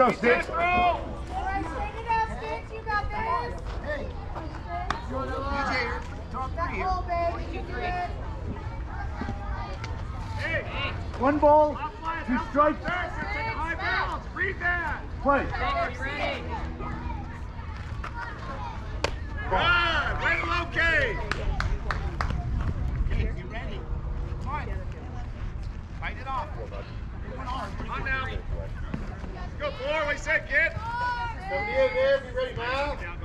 go, Sticks. Throw. DJ, talk three here. Hey. One ball, two strikes, sir. Take a high bounce. Read that. play. Good. Way to locate. Hey, you ready? Come on. Fight it off. One arm. On said, kid? 78, man. Be ready now. Down,